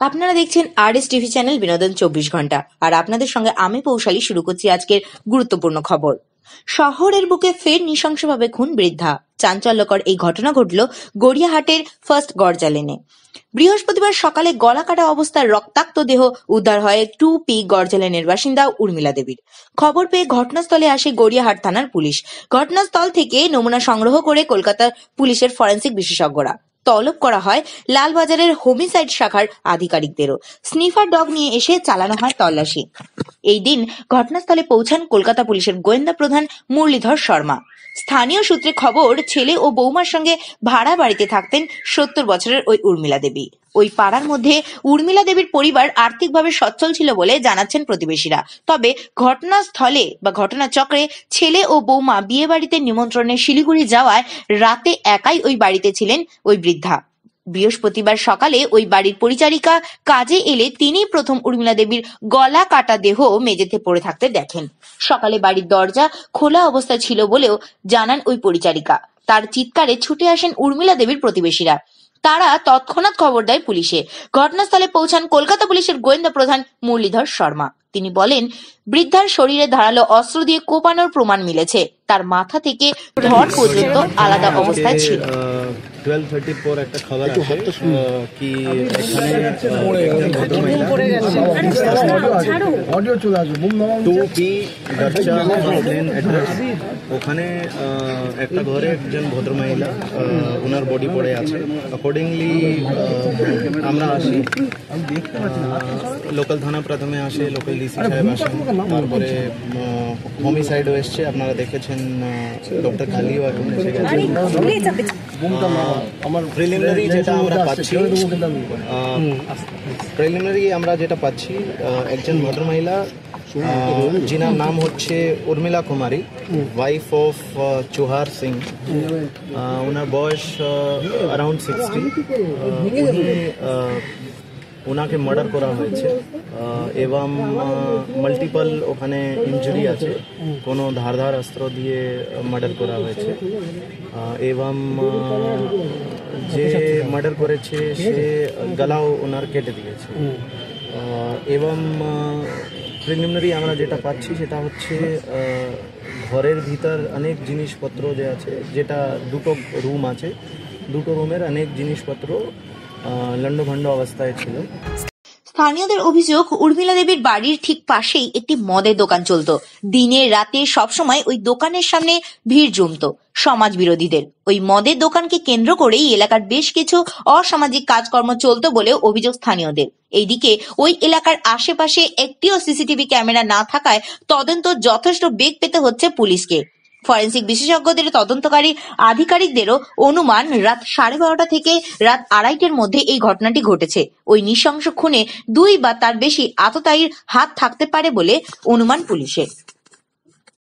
আপনারা দেখছেন আর S TV channel বিনোদন চব্বিশ ঘণ্টা। আর আপনাদের সঙ্গে আমি পৌশালী, শুরু করছি আজকের গুরুত্বপূর্ণ খবর। শহরের বুকে ফের নৃশংসভাবে খুন বৃদ্ধা। চাঞ্চল্যকর এই ঘটনা ঘটল গড়িয়াহাটের ফার্স্ট গরজা লেনে বৃহস্পতিবার সকালে গলা কাটা অবস্থায় রক্তাক্ত দেহ উদ্ধার হয় টু পি গরজা লেনের বাসিন্দা উর্মিলা দেবীর। খবর পেয়ে ঘটনাস্থলে আসে গড়িয়াহাট থানার পুলিশ। ঘটনাস্থল থেকে নমুনা সংগ্রহ করে কলকাতা পুলিশের ফরেন্সিক বিশেষজ্ঞরা। তলব করা হয় লালবাজারের হোমিসাইড শাখার আধিকারিকদেরও। স্নিফার ডগ নিয়ে এসে চালানো হয় তল্লাশি। এই দিন ঘটনাস্থলে পৌঁছান কলকাতা পুলিশের গোয়েন্দা প্রধান মুরলীধর শর্মা। স্থানীয় সূত্রে খবর, ছেলে ও বৌমার সঙ্গে ভাড়া বাড়িতে থাকতেন সত্তর বছরের ওই উর্মিলা দেবী। ওই পাড়ার মধ্যে উর্মিলা দেবীর পরিবার আর্থিকভাবে সচ্ছল ছিল বলে জানাচ্ছেন প্রতিবেশীরা। তবে ঘটনাস্থলে বা ঘটনাচক্রে ছেলে ও বৌমা বিয়ে বাড়িতে নিমন্ত্রণে শিলিগুড়ি যাওয়ায় রাতে একাই ওই বাড়িতে ছিলেন ওই বৃদ্ধা। বৃহস্পতিবার সকালে ওই বাড়ির পরিচারিকা কাজে এলে তিনি প্রথম উর্মিলা দেবীর গলা কাটা দেহ মেঝেতে পড়ে থাকতে দেখেন। সকালে বাড়ির দরজা খোলা অবস্থা ছিল বলেও জানান ওই পরিচারিকা। তার চিৎকারে ছুটে আসেন উর্মিলা দেবীর প্রতিবেশীরা। তারা তৎক্ষণাৎ খবর দেয় পুলিশে। ঘটনাস্থলে পৌঁছান কলকাতা পুলিশের গোয়েন্দা প্রধান মুরলীধর শর্মা। তিনি বলেন, বৃদ্ধার শরীরে ধারালো অস্ত্র দিয়ে কোপানোর প্রমাণ মিলেছে। তার মাথা থেকে ধর পর্যন্ত আলাদা অবস্থায় ছিল। টুয়েলভ থার্টির পর একটা খবর আসে কি ওখানে একটা ঘরে একজন ভদ্রমহিলা ওনার বডি পড়ে আছে। অ্যাকর্ডিংলি আমরা আসি। লোকাল থানা প্রথমে আসে লোকাল ডিসি সাহেব আসেন। তারপরে হোমিসাইডও এসছে। আপনারা দেখেছেন ডক্টর কালিও এখন এসে গেছে আমার প্রিলিমিনারি যেটা আমরা পাচ্ছি প্রিলিমিনারি আমরা যেটা পাচ্ছি একজন ভদ্রমহিলা যিনার নাম হচ্ছে উর্মিলা কুমারী ওয়াইফ অফ চুহার সিং। ওনার বয়স অ্যারাউন্ড সিক্সটি ওনাকে মার্ডার করা হয়েছে। এবং মাল্টিপল ওখানে ইনজুরি আছে। কোনো ধারধার অস্ত্র দিয়ে মার্ডার করা হয়েছে। এবং যে মার্ডার করেছে, সে গলাও ওনার কেটে দিয়েছে। এবং প্রিলিমিনারি আমরা যেটা পাচ্ছি সেটা হচ্ছে ঘরের ভিতর অনেক জিনিসপত্র যে আছে, যেটা দুটো রুম আছে, দুটো রুমের অনেক জিনিসপত্র আহ, লণ্ডভণ্ড অবস্থায় ছিল। স্থানীয়দের অভিযোগ উর্মিলা দেবীর বাড়ির ঠিক পাশেই একটি মদের দোকান চলতো। দিনে রাতে সবসময় ওই দোকানের সামনে ভিড় জমতো সমাজ বিরোধীদের ওই মদের দোকানকে কেন্দ্র করেই এলাকার বেশ কিছু অসামাজিক কাজকর্ম চলতো বলেও অভিযোগ স্থানীয়দের। এইদিকে ওই এলাকার আশেপাশে একটিও সিসিটিভি ক্যামেরা না থাকায় তদন্ত যথেষ্ট বেগ পেতে হচ্ছে পুলিশকে। ফরেন্সিক বিশেষজ্ঞদের তদন্তকারী আধিকারিকদেরও অনুমান, রাত সাড়ে বারোটা থেকে রাত আড়াইটের মধ্যে এই ঘটনাটি ঘটেছে। ওই নৃশংস খুনে দুই বা তার বেশি আততায়ীর হাত থাকতে পারে বলে অনুমান পুলিশের।